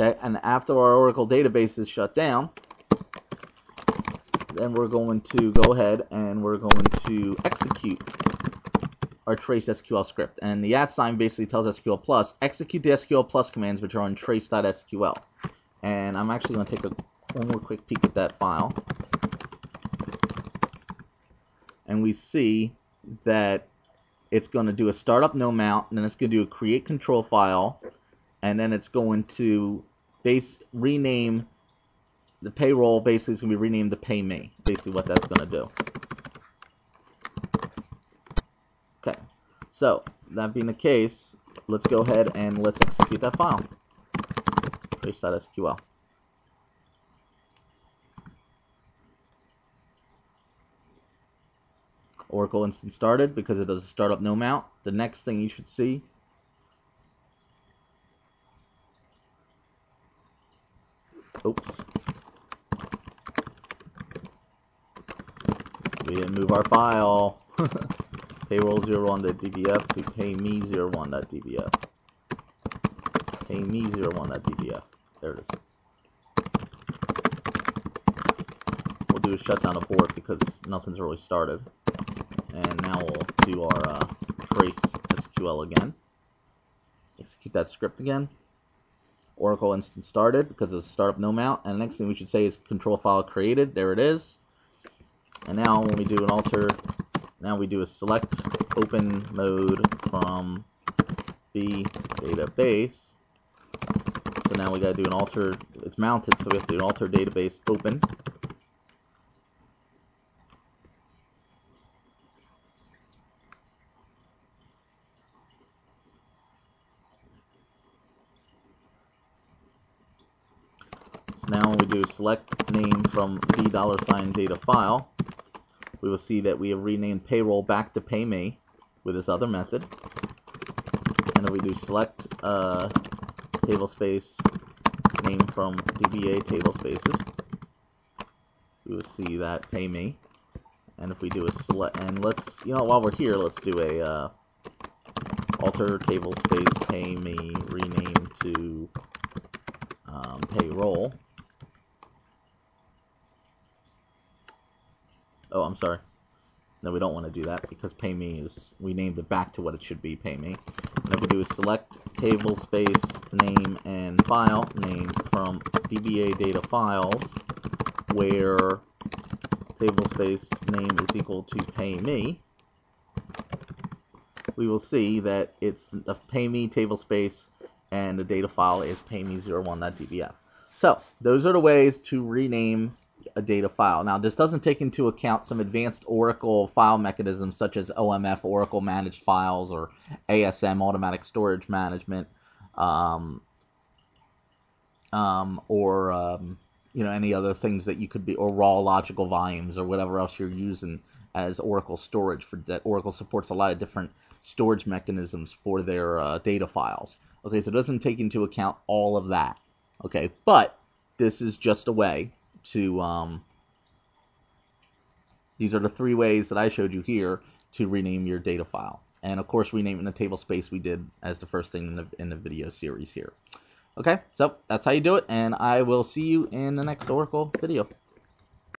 Okay, and after our Oracle database is shut down, then we're going to go ahead and we're going to execute our trace SQL script. And the at sign basically tells SQL Plus, execute the SQL Plus commands which are on trace.sql. And I'm actually going to take a, one more quick peek at that file. And we see that it's going to do a startup no mount, and then it's going to do a create control file, and then it's going to base rename the payroll basically is going to be renamed the pay me. Basically what that's going to do. Okay, so that being the case, let's go ahead and let's execute that file. Trace.sql. Oracle instance started because it does a startup no mount. The next thing you should see Oops. We didn't move our file. Payroll01.dbf to payme01.dbf. Payme01.dbf. There it is. We'll do a shutdown of Bork because nothing's really started. And now we'll do our uh, trace SQL again. Execute that script again. Oracle instance started because it's startup no mount. And the next thing we should say is control file created. There it is. And now when we do an alter, now we do a select open mode from the database. So now we got to do an alter, it's mounted, so we have to do an alter database open. Now when we do select name from the dollar sign data file, we will see that we have renamed payroll back to pay me with this other method. And then we do select uh, table space name from DBA table spaces. We will see that pay me. And if we do a select, and let's, you know, while we're here, let's do a uh, alter table space pay me rename to um, payroll. I'm sorry. No, we don't want to do that because pay me is, we named it back to what it should be, pay me. And if we do is select table space name and file name from DBA data files where table space name is equal to pay me, we will see that it's the pay me table space and the data file is payme01.dbf. So, those are the ways to rename a data file. Now, this doesn't take into account some advanced Oracle file mechanisms such as OMF, Oracle Managed Files, or ASM, Automatic Storage Management, um, um, or um, you know any other things that you could be, or raw logical volumes, or whatever else you're using as Oracle storage. For that, Oracle supports a lot of different storage mechanisms for their uh, data files. Okay, so it doesn't take into account all of that. Okay, but this is just a way to um, these are the three ways that I showed you here to rename your data file. And of course, renaming the table space we did as the first thing in the, in the video series here. Okay, so that's how you do it, and I will see you in the next Oracle video.